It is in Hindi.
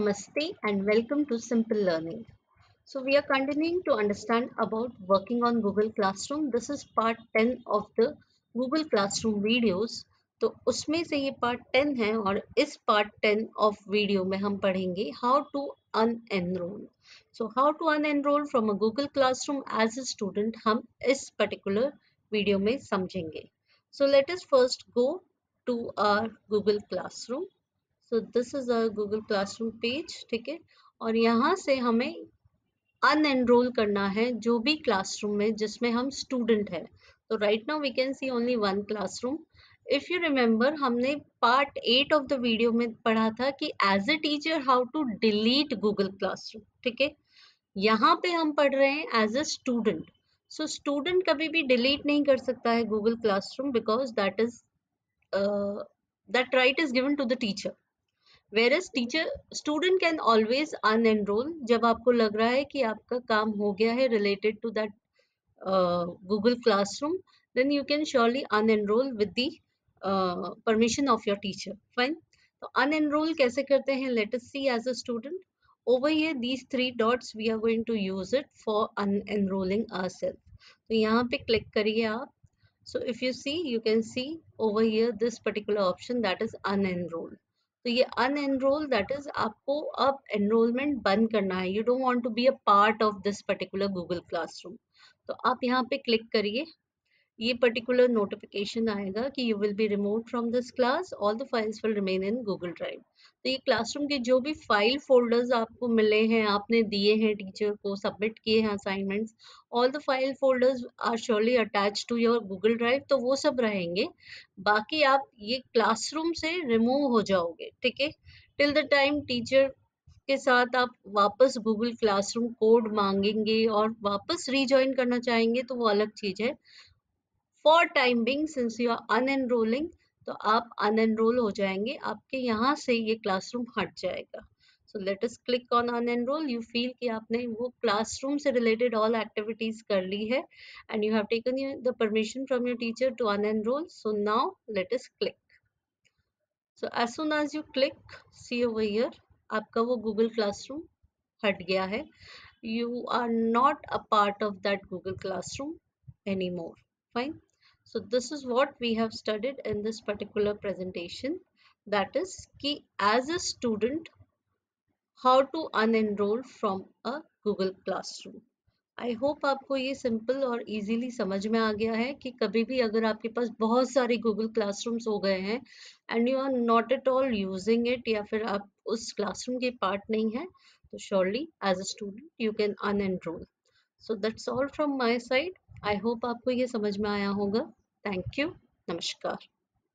Namaste and welcome to Simple Learning. So we are continuing to understand about working on Google Classroom. This is part 10 of the Google Classroom videos. तो उसमें से ये part 10 है और इस part 10 of video में हम पढ़ेंगे how to unenroll. So how to unenroll from a Google Classroom as a student हम इस particular video में समझेंगे. So let us first go to our Google Classroom. So this is a Google Classroom page ठीक है? और यहाँ से हमें अनएनरोल करना है जो भी क्लासरूम में जिसमें हम स्टूडेंट है। तो right now we can see only one classroom if you remember हमने part eight of the video में पढ़ा था कि as a teacher how to delete Google Classroom ठीक है? यहाँ पे हम पढ़ रहे हैं as a student so student कभी भी डिलीट नहीं कर सकता है Google Classroom because that is that right is given to the teacher whereas teacher student can always unenroll जब आपको लग रहा है कि आपका काम हो गया है related to that Google Classroom then you can surely unenroll with the permission of your teacher fine तो अनएनरोल कैसे करते हैं? Let us see as a student over here, these three dots, we are going to use it for unenrolling ourselves. तो यहाँ पे क्लिक करिए आप. So if you see, you can see over here this particular option that is unenroll तो ये अनएनरोल दैट इज़ आपको अब एनरोलमेंट बंद करना है। You don't want to be a part of this particular Google Classroom तो आप यहाँ पे क्लिक करिए। ये पर्टिकुलर नोटिफिकेशन आएगा कि you will be remove from this class all the files will remain in Google drive तो ये क्लासरूम के जो भी फ़ाइल फोल्डर्स आपको मिले हैं, आपने दिए हैं टीचर को सबमिट किए हैं assignments all the file folders are surely attach to your Google drive तो वो सब रहेंगे। बाकी आप ये क्लासरूम से रिमूव हो जाओगे, ठीक है? टिल द टाइम टीचर के साथ आप वापस गूगल क्लासरूम कोड मांगेंगे और वापस रीजॉइन करना चाहेंगे तो वो अलग चीज़ है। For time being since you are unenrolling तो आप अनएनरोल हो जाएँगे। आपके यहाँ से ये क्लासरूम हट जाएगा। So let us click on unenroll you feel कि आपने वो क्लासरूम से रिलेटेड ऑल एक्टिविटीज़ कर ली है and you have taken the permission from your teacher to unenroll so now let us click so as soon as you click see over here आपका वो गूगल क्लासरूम हट गया है। You you are not a part of that Google Classroom anymore. Fine. So this is what we have studied in this particular presentation. That is key as a student, how to unenroll from a Google Classroom. I hope आपको ये सिंपल और इजीली समझ में आ गया है कि कभी भी अगर आपके पास बहुत सारे गूगल क्लासरूम्स हो गए हैं and you are not at all using it या फिर आप उस क्लासरूम के पार्ट नहीं है तो surely as a student you can unenroll so that's all from my side I hope आपको ये समझ में आया होगा Thank you. Namaskar.